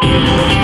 Thank you.